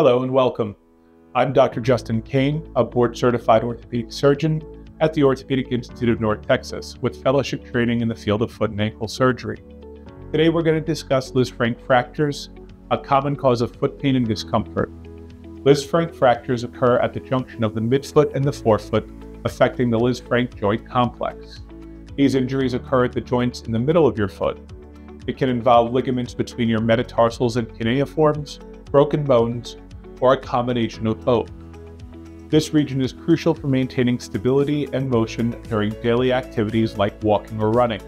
Hello and welcome. I'm Dr. Justin Kane, a board certified orthopedic surgeon at the Orthopedic Institute of North Texas with fellowship training in the field of foot and ankle surgery. Today we're going to discuss Lisfranc fractures, a common cause of foot pain and discomfort. Lisfranc fractures occur at the junction of the midfoot and the forefoot, affecting the Lisfranc joint complex. These injuries occur at the joints in the middle of your foot. It can involve ligaments between your metatarsals and cuneiforms, broken bones, or a combination of both. This region is crucial for maintaining stability and motion during daily activities like walking or running.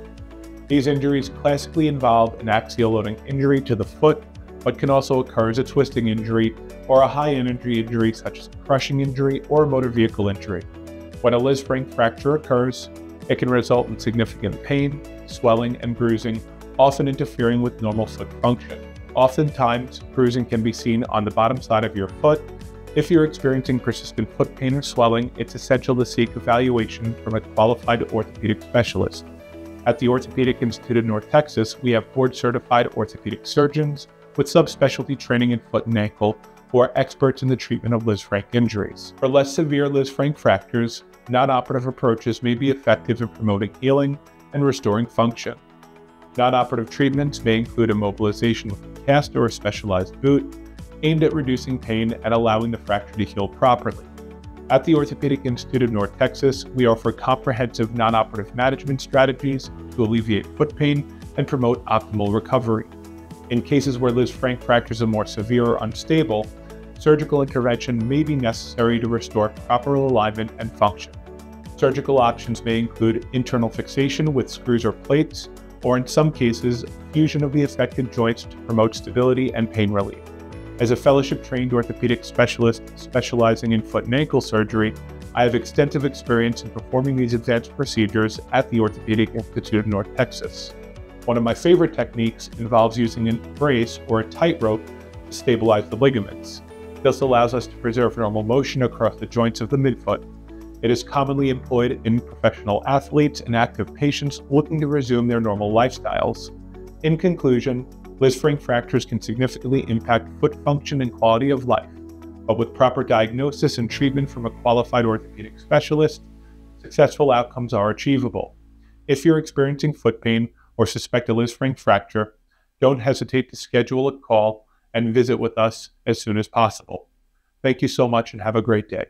These injuries classically involve an axial loading injury to the foot, but can also occur as a twisting injury or a high energy injury such as a crushing injury or a motor vehicle injury. When a Lisfranc fracture occurs, it can result in significant pain, swelling, and bruising, often interfering with normal foot function. Oftentimes, bruising can be seen on the bottom side of your foot. If you're experiencing persistent foot pain or swelling, it's essential to seek evaluation from a qualified orthopedic specialist. At the Orthopedic Institute of North Texas, we have board certified orthopedic surgeons with subspecialty training in foot and ankle who are experts in the treatment of Lisfranc injuries. For less severe Lisfranc fractures, non operative approaches may be effective in promoting healing and restoring function. Non operative treatments may include immobilization with a cast or a specialized boot aimed at reducing pain and allowing the fracture to heal properly. At the Orthopedic Institute of North Texas, we offer comprehensive non operative management strategies to alleviate foot pain and promote optimal recovery. In cases where Lisfranc fractures are more severe or unstable, surgical intervention may be necessary to restore proper alignment and function. Surgical options may include internal fixation with screws or plates, or in some cases, fusion of the affected joints to promote stability and pain relief. As a fellowship trained orthopedic specialist specializing in foot and ankle surgery, I have extensive experience in performing these advanced procedures at the Orthopedic Institute of North Texas. One of my favorite techniques involves using a brace or a tightrope to stabilize the ligaments. This allows us to preserve normal motion across the joints of the midfoot it is commonly employed in professional athletes and active patients looking to resume their normal lifestyles. In conclusion, Lisfranc fractures can significantly impact foot function and quality of life, but with proper diagnosis and treatment from a qualified orthopedic specialist, successful outcomes are achievable. If you're experiencing foot pain or suspect a Lisfranc fracture, don't hesitate to schedule a call and visit with us as soon as possible. Thank you so much and have a great day.